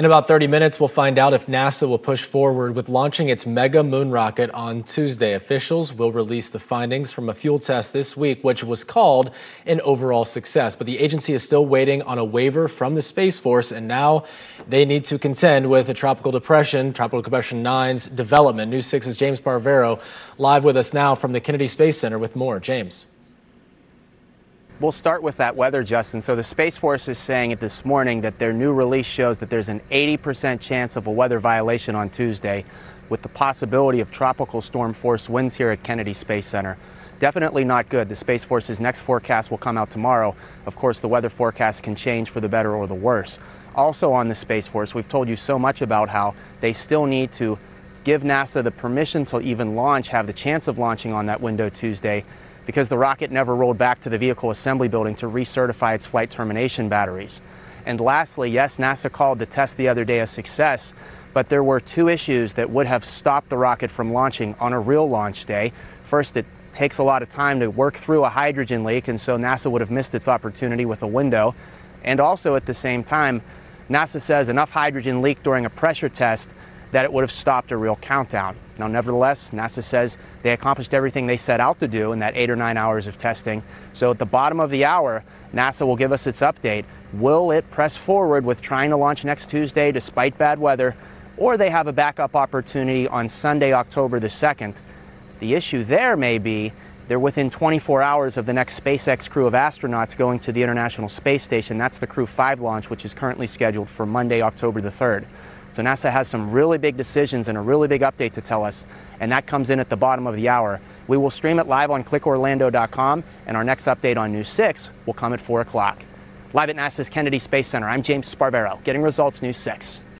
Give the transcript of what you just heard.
In about 30 minutes, we'll find out if NASA will push forward with launching its mega moon rocket on Tuesday. Officials will release the findings from a fuel test this week, which was called an overall success. But the agency is still waiting on a waiver from the Space Force, and now they need to contend with a tropical depression, Tropical Depression 9's development. News 6's James Sparvero live with us now from the Kennedy Space Center with more. James. We'll start with that weather, Justin. So the Space Force is saying it this morning that their new release shows that there's an 80% chance of a weather violation on Tuesday with the possibility of tropical storm force winds here at Kennedy Space Center. Definitely not good. The Space Force's next forecast will come out tomorrow. Of course, the weather forecast can change for the better or the worse. Also on the Space Force, we've told you so much about how they still need to give NASA the permission to even launch, have the chance of launching on that window Tuesday because the rocket never rolled back to the vehicle assembly building to recertify its flight termination batteries. And lastly, yes, NASA called the test the other day a success, but there were two issues that would have stopped the rocket from launching on a real launch day. First, it takes a lot of time to work through a hydrogen leak, and so NASA would have missed its opportunity with a window. And also at the same time, NASA says enough hydrogen leaked during a pressure test that it would have stopped a real countdown. Now, nevertheless, NASA says they accomplished everything they set out to do in that eight or nine hours of testing. So at the bottom of the hour, NASA will give us its update. Will it press forward with trying to launch next Tuesday despite bad weather, or they have a backup opportunity on Sunday, October the 2nd? The issue there may be they're within 24 hours of the next SpaceX crew of astronauts going to the International Space Station. That's the Crew 5 launch, which is currently scheduled for Monday, October the 3rd. So NASA has some really big decisions and a really big update to tell us, and that comes in at the bottom of the hour. We will stream it live on clickorlando.com, and our next update on News 6 will come at 4 o'clock. Live at NASA's Kennedy Space Center, I'm James Sparvero, getting results News 6.